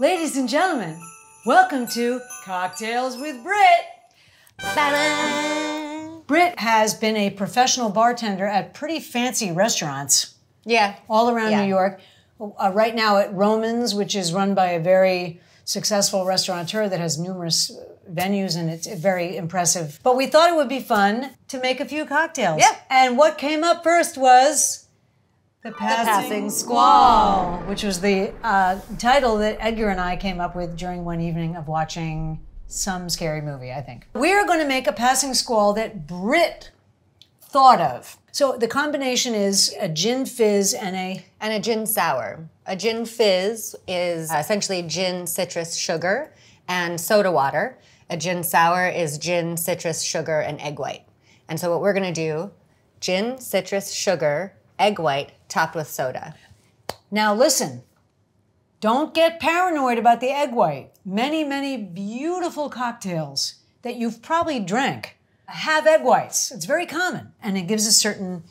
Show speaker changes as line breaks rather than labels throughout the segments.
Ladies and gentlemen, welcome to Cocktails with Britt. Britt has been a professional bartender at pretty fancy restaurants
Yeah.
all around
Yeah.
New York. Uh, right now at Romans, which is run by a very successful restaurateur that has numerous uh, venues and it's very impressive. But we thought it would be fun to make a few cocktails.
Yeah.
And what came up first was the Passing,
Passing
Squall, which was the uh, title that Edgar and I came up with during one evening of watching some scary movie, I think. We're going to make a Passing Squall that Britt thought of. So the combination is a gin fizz and a
And a gin sour. A gin fizz is essentially gin, citrus, sugar, and soda water. A gin sour is gin, citrus, sugar, and egg white. And so what we're gonna do, gin, citrus, sugar, egg white, topped with soda.
Now listen, don't get paranoid about the egg white. Many, many beautiful cocktails that you've probably drank have egg whites. It's very common, and it gives a certain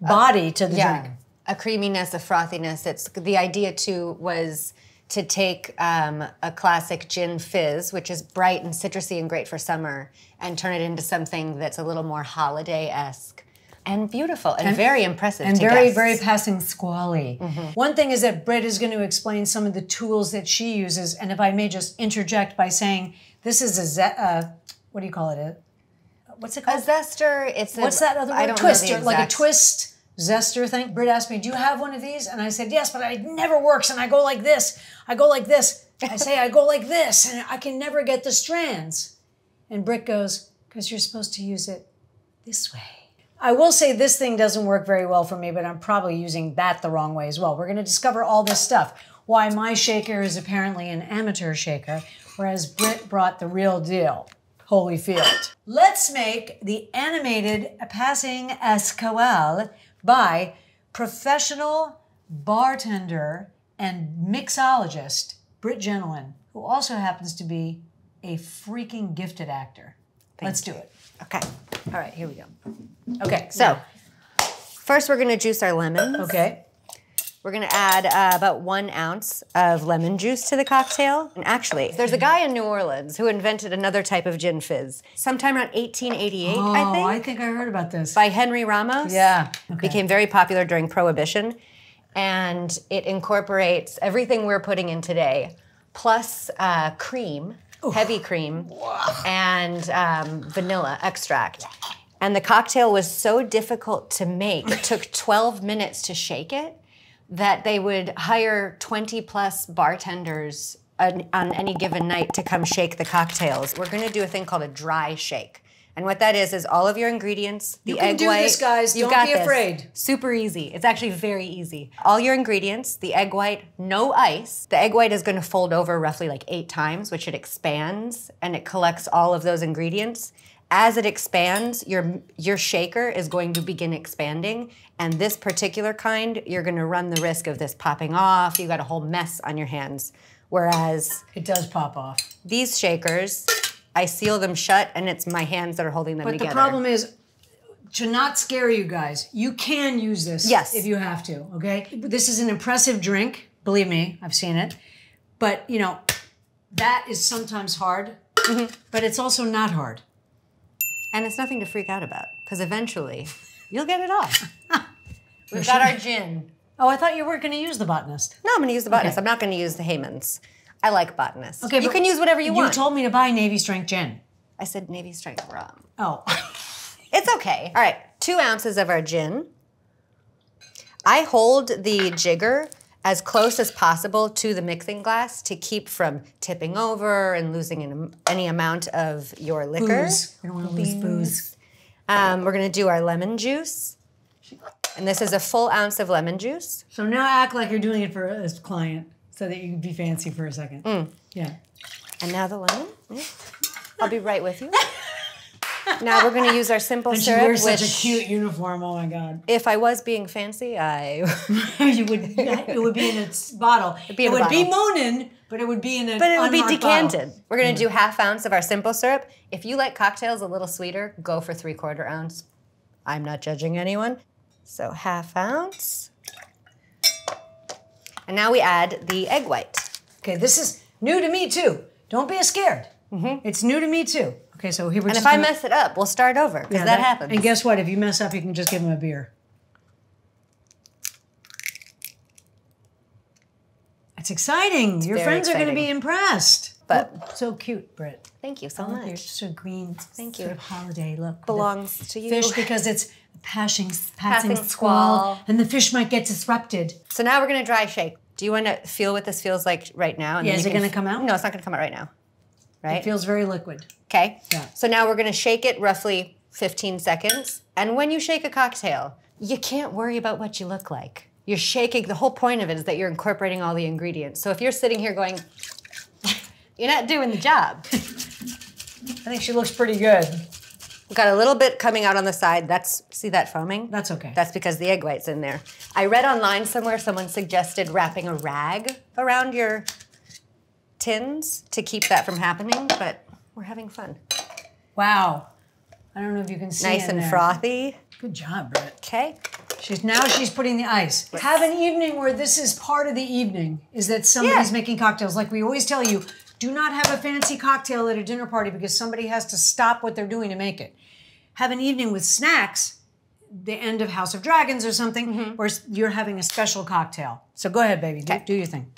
body to the drink.
A creaminess, a frothiness. It's the idea too was to take um, a classic gin fizz, which is bright and citrusy and great for summer, and turn it into something that's a little more holiday esque and beautiful and, very impressive.
And very,
guests.
very passing squally.
Mm-hmm.
One thing is that Britt is going to explain some of the tools that she uses, and if I may just interject by saying, this is a, uh, what do you call it? A, what's it
A
called?
zester. It's a,
What's that other word?
I don't
twist, like a twist zester thing. Britt asked me, "Do you have one of these?" And I said, "Yes, but it never works." And I go like this. I go like this. I say I go like this, and I can never get the strands. And Britt goes, "Because you're supposed to use it this way." I will say this thing doesn't work very well for me, but I'm probably using that the wrong way as well. We're going to discover all this stuff. Why my shaker is apparently an amateur shaker, whereas Britt brought the real deal. Holyfield. Let's make the animated Passing Squall by professional bartender and mixologist Britt Gentleman, who also happens to be a freaking gifted actor. Let's do it.
Okay.
All right, here we go. Okay,
So first, we're gonna juice our lemons.
okay.
We're gonna add uh, about one ounce of lemon juice to the cocktail. And actually, there's a guy in New Orleans who invented another type of gin fizz, sometime around 1888,
Oh,
I think,
I think I heard about this.
by Henry Ramos.
yeah. Okay.
became very popular during Prohibition, and it incorporates everything we're putting in today, plus uh, cream, heavy cream, and um, vanilla extract. And the cocktail was so difficult to make; it took 12 minutes to shake it. That they would hire 20 plus bartenders on, on any given night to come shake the cocktails. We're going to do a thing called a dry shake. And what that is is all of your ingredients, the
You can
egg
do
white.
this, guys.
You've
Don't
got
be
this.
afraid.
Super easy. It's actually very easy. All your ingredients, the egg white, no ice. The egg white is going to fold over roughly like eight times, which it expands and it collects all of those ingredients. As it expands, your your shaker is going to begin expanding, and this particular kind, you're going to run the risk of this popping off. You got a whole mess on your hands. Whereas
It does pop off.
these shakers, I seal them shut, and it's my hands that are holding them
But
together.
the problem is, to not scare you guys, you can use this
Yes.
if you have to, okay? This is an impressive drink. Believe me, I've seen it. But, you know, that is sometimes hard,
Mm-hmm.
but it's also not hard.
And it's nothing to freak out about because eventually you'll get it off. We've got our gin.
Oh, I thought you weren't going to use the botanist.
No, I'm going to use the botanist.
Okay.
I'm not going to use the Hayman's. I like botanists.
Okay,
you can use whatever you,
You
want.
You told me to buy Navy strength gin.
I said Navy strength rum.
Oh,
It's okay. All right, two ounces of our gin. I hold the jigger as close as possible to the mixing glass to keep from tipping over and losing an, any amount of your liquor.
booze. We don't want to lose booze.
Um, we're going to do our lemon juice. And this is a full ounce of lemon juice.
So now act like you're doing it for a client so that you can be fancy for a second.
Mm.
Yeah.
And now the lemon. Mm. I'll be right with you. now we're going to use our simple
And
syrup,
wears
which,
such a cute uniform. Oh my God.
if I was being fancy, I
you would. It would be in a bottle.
be in
it would be
bottle.
Monin, but it would be in a.
but it would be decanted.
bottle.
We're going to do half ounce of our simple syrup. If you like cocktails a little sweeter, go for three quarter ounce. I'm not judging anyone. So half ounce. And now we add the egg white.
Okay, this is New to me too. Don't be scared. Mm-hmm. It's new to me too. Okay, so here we're
And if I mess it up, we'll start over because
Yeah,
that, happens.
And guess what? If you mess up, you can just give him a beer. It's exciting. Your
very
friends are going to be impressed.
But-
so cute, Britt.
Thank you so
oh, much. you're
much.
just a green
Thank you.
sort of holiday look.
Belongs to you.
Fish because it's passing, passing,
Passing
squall,
squall.
and the fish might get disrupted.
So now we're gonna dry shake. Do you want to feel what this feels like right now? And
Yeah, is it gonna
f-
come out?
No, it's not gonna come out right now. Right?
It feels very liquid.
Okay.
Yeah.
So now we're gonna shake it roughly 15 seconds. And when you shake a cocktail, you can't worry about what you look like. You're shaking. The whole point of it is that you're incorporating all the ingredients. So if you're sitting here going, you're not doing the job.
I think she looks pretty good.
We've got a little bit coming out on the side. That's see that foaming?
That's okay.
That's because the egg white's in there. I read online somewhere someone suggested wrapping a rag around your tins to keep that from happening, but we're having fun.
wow. I don't know if you can see
Nice and
there.
frothy.
Good job, Britt.
Okay.
She's now she's putting the ice. Have an evening where this is part of the evening. Is that somebody's
Yeah.
making cocktails? Like we always tell you, do not have a fancy cocktail at a dinner party because somebody has to stop what they're doing to make it. Have an evening with snacks, the end of House of Dragons or something,
Mm-hmm.
where you're having a special cocktail. So go ahead, baby. Do, do your thing.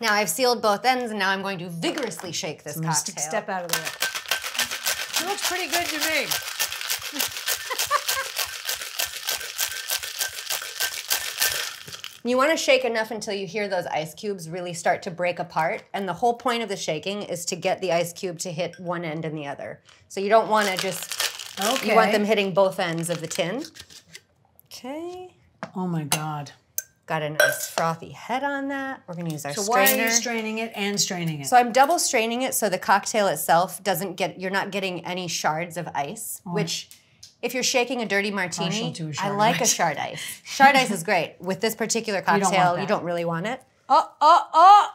Now I've sealed both ends and now I'm going to vigorously shake this
I'm
cocktail.
step out of the way. She looks pretty good to me.
You want to shake enough until you hear those ice cubes really start to break apart. And the whole point of the shaking is to get the ice cube to hit one end and the other. So you don't want to just,
Okay.
you want them hitting both ends of the tin. Okay.
Oh my God.
Got a nice frothy head on that. We're going to use our
So why are
strainer.
you straining it and straining it?
so I'm double straining it so the cocktail itself doesn't get, you're not getting any shards of ice, oh which if you're shaking a dirty martini,
a
I like a shard ice. Shard ice is great. With this particular
don't
cocktail, you don't really want it.
Oh, oh, oh!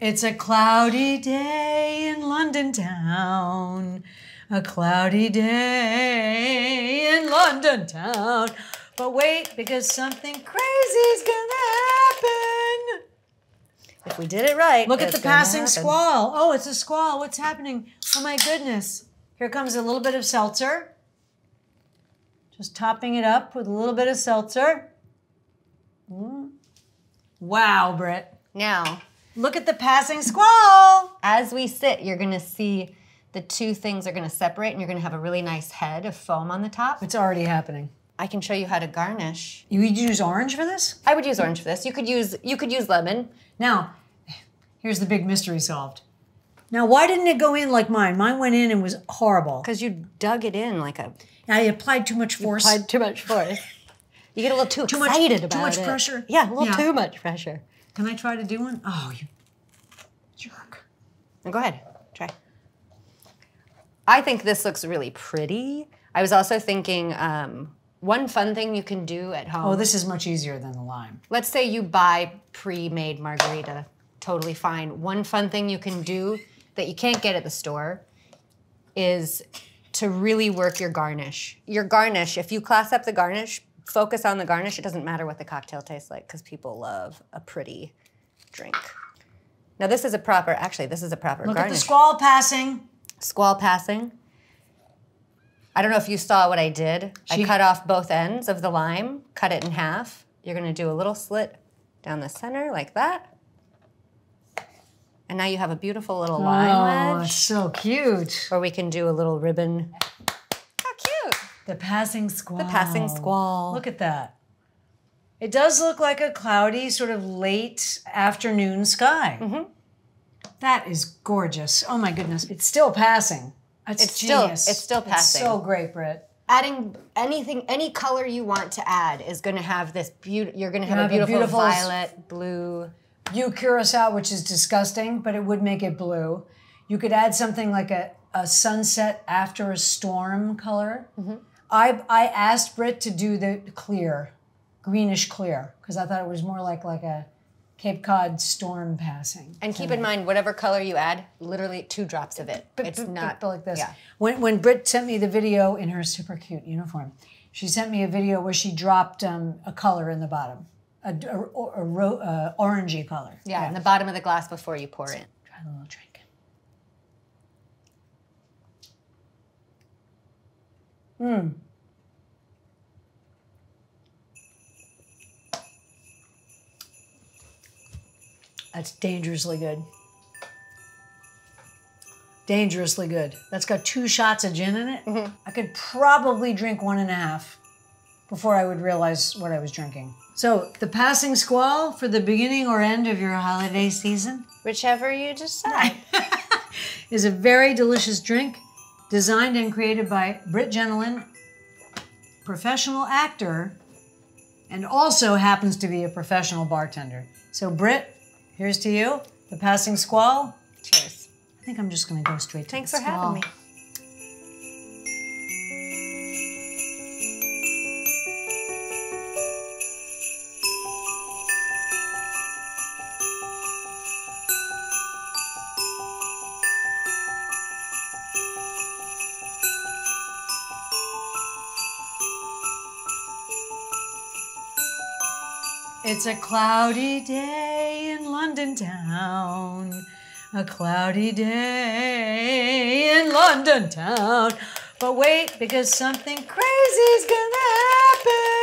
It's a cloudy day in London town. A cloudy day in London town. But wait, because something crazy's gonna happen.
If we did it right,
Look at the passing
happen.
squall. Oh, it's a squall. What's happening? Oh my goodness. Here comes a little bit of seltzer. Just topping it up with a little bit of seltzer. Mm. Wow, Britt.
Now,
Look at the passing squall.
as we sit, you're gonna see the two things are gonna separate and you're gonna have a really nice head of foam on the top.
It's already happening.
I can show you how to garnish.
You would use orange for this?
I would use orange for this. You could use you could use lemon.
Now, here's the big mystery solved. Now, why didn't it go in like mine? Mine went in and was horrible.
Because you dug it in like a
I applied too much force.
applied too much force. You get a little too,
Too much-
excited
too much
it.
pressure?
Yeah, a little
Yeah.
too much pressure.
Can I try to do one? Oh, you jerk.
Now go ahead, try. I think this looks really pretty. I was also thinking um, one fun thing you can do at home.
Oh, this is much easier than the lime.
let's say you buy pre-made margarita totally fine one fun thing you can do that you can't get at the store is to really work your garnish your garnish if you class up the garnish focus on the garnish it doesn't matter what the cocktail tastes like because people love a pretty drink now this is a proper actually this is a proper
Look at the squall passing.
squall passing I don't know if you saw what I did.
She-
I cut off both ends of the lime, cut it in half. You're gonna do a little slit down the center like that. And now you have a beautiful little
Oh,
wedge.
it's so cute.
Or we can do a little ribbon. How cute!
The passing squall.
The passing squall.
Look at that. It does look like a cloudy, sort of late afternoon sky.
Mm-hmm.
That is gorgeous. Oh my goodness. It's still passing. That's
It's still-
genius.
it's still passing.
so great, Britt.
Adding anything, any color you want to add is gonna have this beauty. You're gonna have,
have
a
a
beautiful,
beautiful
violet, blue.
You curacao, which is disgusting, but it would make it blue. You could add something like a, a sunset after a storm color.
Mm-hmm.
I I asked Britt to do the clear, greenish clear, because I thought it was more like like a Cape Cod storm passing.
And keep in mind, whatever color you add, literally two drops of it. It's
But- but-
not
but like this.
Yeah.
When when Britt sent me the video in her super cute uniform, she sent me a video where she dropped um, a color in the bottom, a, a, a, ro- uh, orangey color.
Yeah, in the bottom of the glass before you pour it.
Try a little drink. Mmm. That's dangerously good. Dangerously good. That's got two shots of gin in it. I could probably drink one and a half before I would realize what I was drinking. So, the passing squall for the beginning or end of your holiday season
Whichever you decide.
is a very delicious drink designed and created by Britt Gentilin, professional actor, and also happens to be a professional bartender. So, Britt, here's to you. The passing squall.
Cheers.
I think I'm just going to go straight to
Thanks
the
for having
squall.
me.
It's a cloudy day in London town. A cloudy day in London town. But wait, because something crazy is gonna happen.